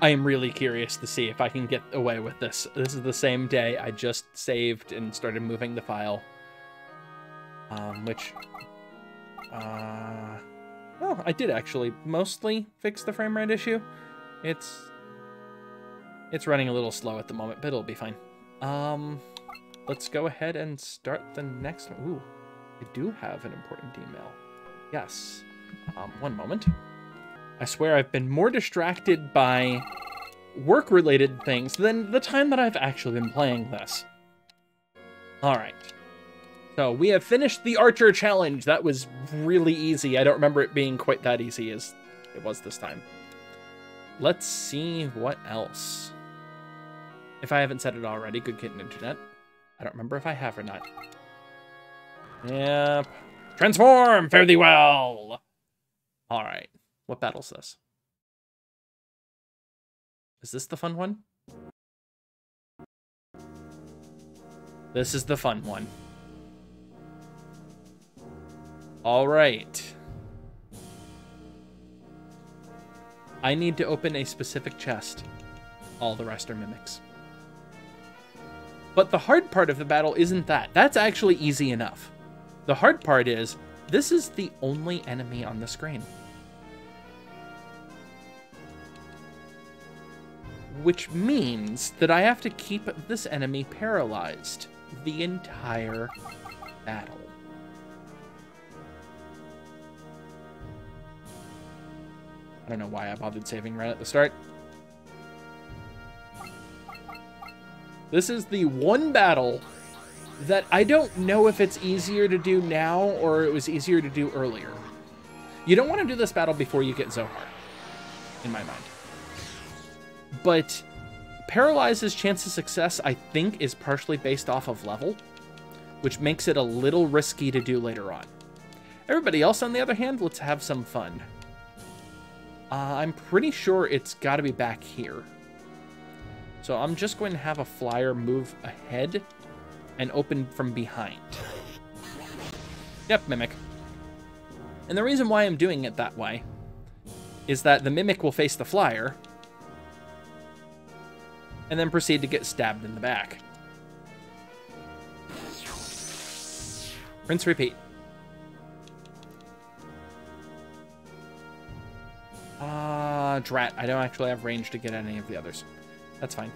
I am really curious to see if I can get away with this. This is the same day I just saved and started moving the file. Um, which, uh, I did actually mostly fix the frame rate issue. It's, it's running a little slow at the moment, but it'll be fine. Um, let's go ahead and start the next. Ooh, I do have an important email. Yes. Um, one moment. I swear I've been more distracted by work-related things than the time that I've actually been playing this. Alright. So, we have finished the Archer Challenge. That was really easy. I don't remember it being quite that easy as it was this time. Let's see what else. If I haven't said it already, good kitten internet. I don't remember if I have or not. Yep. Transform! Fare thee well! Alright. What battle's this? Is this the fun one? This is the fun one. Alright. I need to open a specific chest. All the rest are mimics. But the hard part of the battle isn't that. That's actually easy enough. The hard part is, this is the only enemy on the screen. Which means that I have to keep this enemy paralyzed the entire battle. I don't know why I bothered saving right at the start. This is the one battle that I don't know if it's easier to do now or it was easier to do earlier. You don't want to do this battle before you get Zohar, in my mind. But Paralyze's chance of success, I think, is partially based off of level, which makes it a little risky to do later on. Everybody else, on the other hand, let's have some fun. Uh, I'm pretty sure it's got to be back here. So I'm just going to have a flyer move ahead and open from behind. Yep, Mimic. And the reason why I'm doing it that way is that the Mimic will face the flyer and then proceed to get stabbed in the back. Rinse, repeat. Ah, uh, drat. I don't actually have range to get any of the others. That's fine.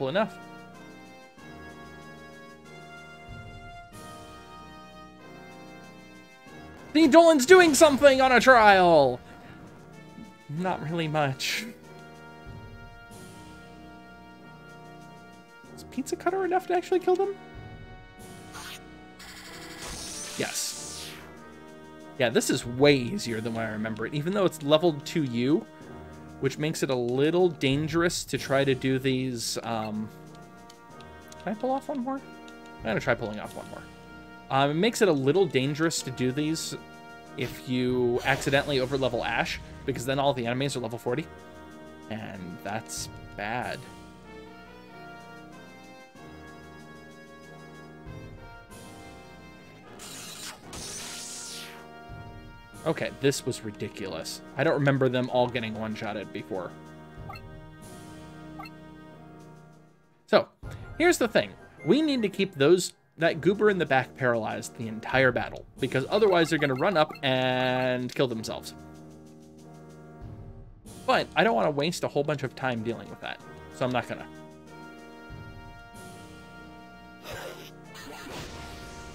Simple enough. The Dolan's doing something on a trial! Not really much. Is Pizza Cutter enough to actually kill them? Yes. Yeah, this is way easier than what I remember it, even though it's leveled to you, which makes it a little dangerous to try to do these, um... Can I pull off one more? I'm gonna try pulling off one more. Um, it makes it a little dangerous to do these if you accidentally overlevel Ash, because then all the enemies are level 40. And that's bad. Okay, this was ridiculous. I don't remember them all getting one-shotted before. So, here's the thing. We need to keep those that goober in the back paralyzed the entire battle, because otherwise they're going to run up and kill themselves. But I don't want to waste a whole bunch of time dealing with that, so I'm not going to.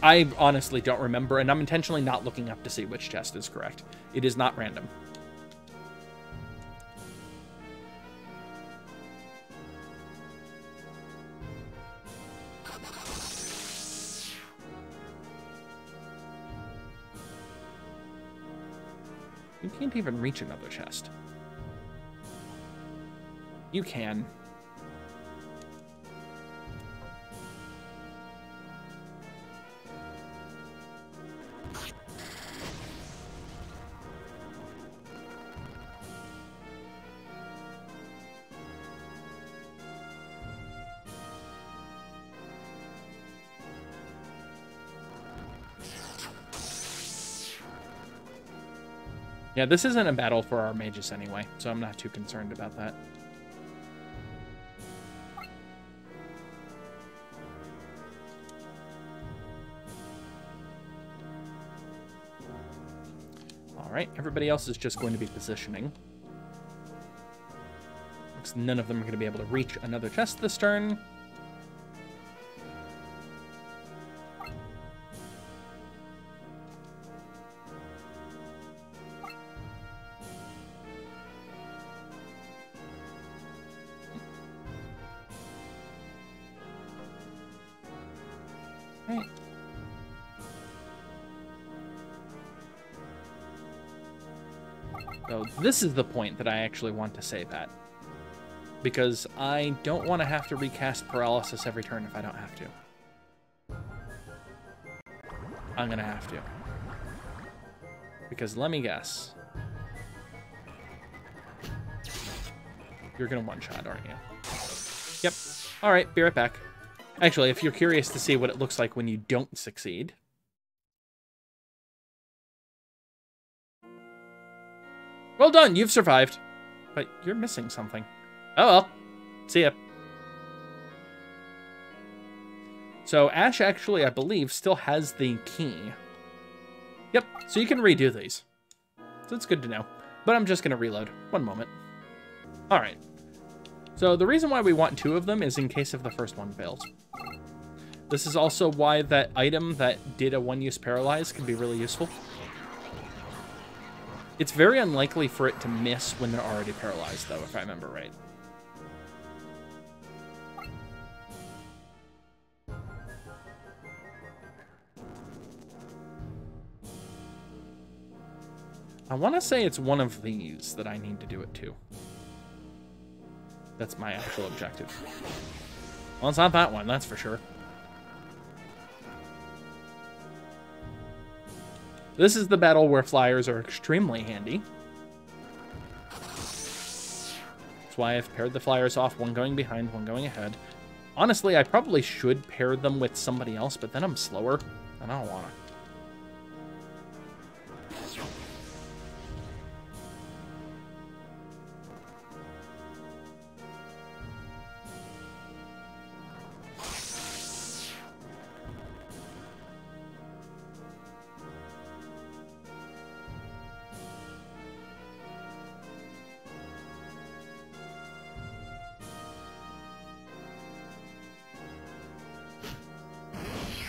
I honestly don't remember, and I'm intentionally not looking up to see which chest is correct. It is not random. You can't even reach another chest. You can. Yeah, this isn't a battle for our mages anyway, so I'm not too concerned about that. Alright, everybody else is just going to be positioning. Looks none of them are going to be able to reach another chest this turn. This is the point that I actually want to say that. Because I don't want to have to recast paralysis every turn if I don't have to. I'm to have to. Because let me guess. You're to one-shot, aren't you? Yep. All right, be right back. Actually, if you're curious to see what it looks like when you don't succeed, Well done, you've survived. But you're missing something. Oh well. See ya. So Ash actually, I believe, still has the key. Yep, so you can redo these. So it's good to know. But I'm just going to reload. One moment. All right. So the reason why we want two of them is in case if the first one fails. This is also why that item that did a one-use paralyze can be really useful. It's very unlikely for it to miss when they're already paralyzed, though, if I remember right. I want to say it's one of these that I need to do it to. That's my actual objective. Well, it's not that one, that's for sure. This is the battle where flyers are extremely handy. That's why I've paired the flyers off, one going behind, one going ahead. Honestly, I probably should pair them with somebody else, but then I'm slower, and I don't want to.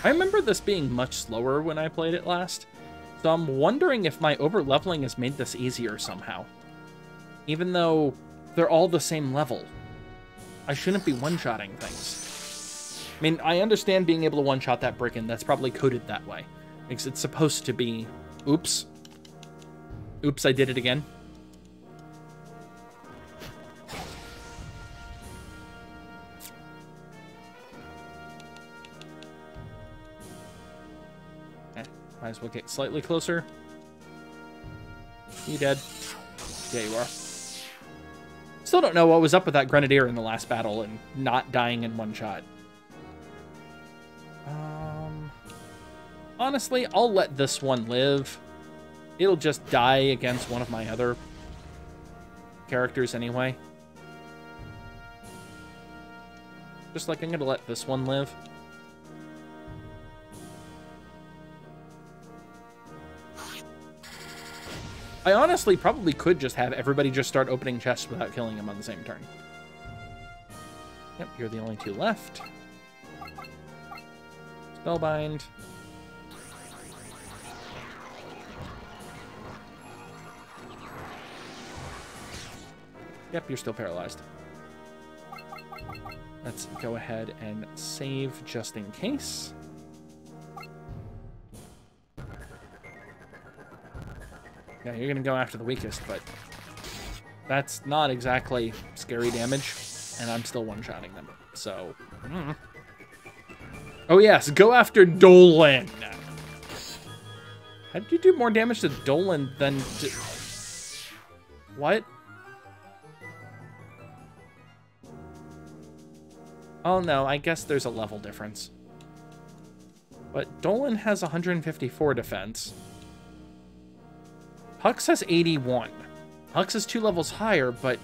I remember this being much slower when I played it last, so I'm wondering if my overleveling has made this easier somehow. Even though they're all the same level. I shouldn't be one-shotting things. I mean, I understand being able to one-shot that brick, and That's probably coded that way. Because it's supposed to be... Oops. Oops, I did it again. Might as well get slightly closer. You dead? Yeah, you are. Still don't know what was up with that Grenadier in the last battle and not dying in one shot. Um, honestly, I'll let this one live. It'll just die against one of my other characters anyway. Just like I'm going to let this one live. I honestly probably could just have everybody just start opening chests without killing him on the same turn. Yep, you're the only two left. Spellbind. Yep, you're still paralyzed. Let's go ahead and save just in case. Yeah, you're going to go after the weakest, but that's not exactly scary damage, and I'm still one-shotting them. So, mm. oh yes, go after Dolan. How did you do more damage to Dolan than to... What? Oh no, I guess there's a level difference. But Dolan has 154 defense. Hux has 81. Hux is two levels higher, but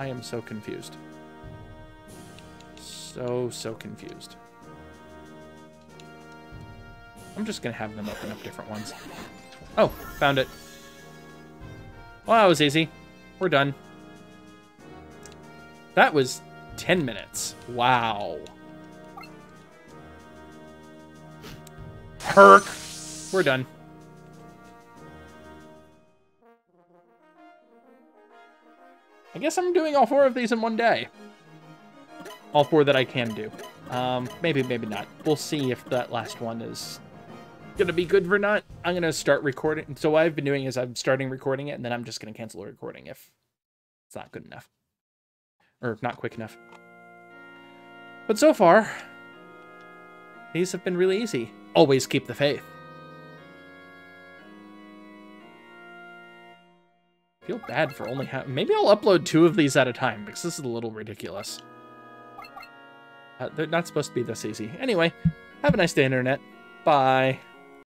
I am so confused. So, so confused. I'm just going to have them open up different ones. Oh, found it. Well, that was easy. We're done. That was 10 minutes. Wow. Perk. We're done. I guess I'm doing all four of these in one day. All four that I can do. Um, maybe, maybe not. We'll see if that last one is gonna be good or not. I'm gonna start recording. So what I've been doing is I'm starting recording it, and then I'm just gonna cancel the recording if it's not good enough or not quick enough. But so far, these have been really easy. Always keep the faith. Feel bad for only having... Maybe I'll upload two of these at a time, because this is a little ridiculous. Uh, they're not supposed to be this easy. Anyway, have a nice day, Internet. Bye.